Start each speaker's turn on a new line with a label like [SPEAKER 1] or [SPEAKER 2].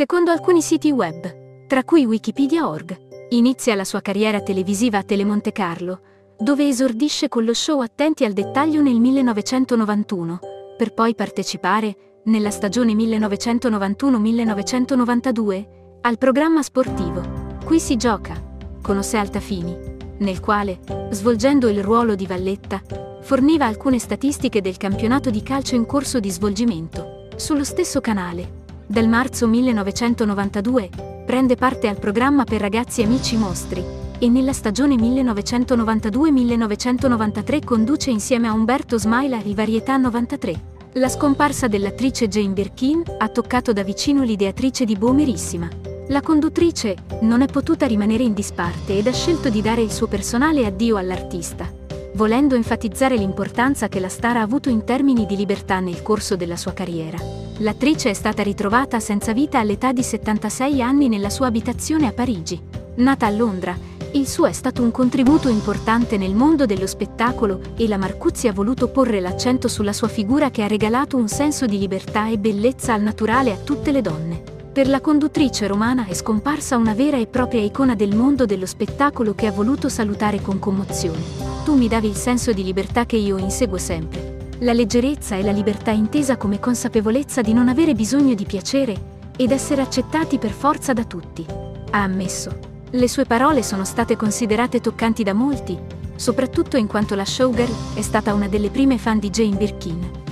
[SPEAKER 1] Secondo alcuni siti web, tra cui Wikipedia.org, inizia la sua carriera televisiva a Telemonte Carlo, dove esordisce con lo show Attenti al dettaglio nel 1991, per poi partecipare, nella stagione 1991-1992, al programma sportivo Qui si gioca, con Ose Altafini, nel quale, svolgendo il ruolo di Valletta, forniva alcune statistiche del campionato di calcio in corso di svolgimento. Sullo stesso canale, dal marzo 1992, prende parte al programma per ragazzi amici mostri e nella stagione 1992-1993 conduce insieme a Umberto Smaila i Varietà 93. La scomparsa dell'attrice Jane Birkin ha toccato da vicino l'ideatrice di Boomerissima. La conduttrice non è potuta rimanere in disparte ed ha scelto di dare il suo personale addio all'artista, volendo enfatizzare l'importanza che la star ha avuto in termini di libertà nel corso della sua carriera. L'attrice è stata ritrovata senza vita all'età di 76 anni nella sua abitazione a Parigi. Nata a Londra, il suo è stato un contributo importante nel mondo dello spettacolo e la Marcuzzi ha voluto porre l'accento sulla sua figura che ha regalato un senso di libertà e bellezza al naturale a tutte le donne. Per la conduttrice romana è scomparsa una vera e propria icona del mondo dello spettacolo che ha voluto salutare con commozione. Tu mi davi il senso di libertà che io inseguo sempre. La leggerezza e la libertà intesa come consapevolezza di non avere bisogno di piacere ed essere accettati per forza da tutti. Ha ammesso. Le sue parole sono state considerate toccanti da molti, soprattutto in quanto la showgirl è stata una delle prime fan di Jane Birkin.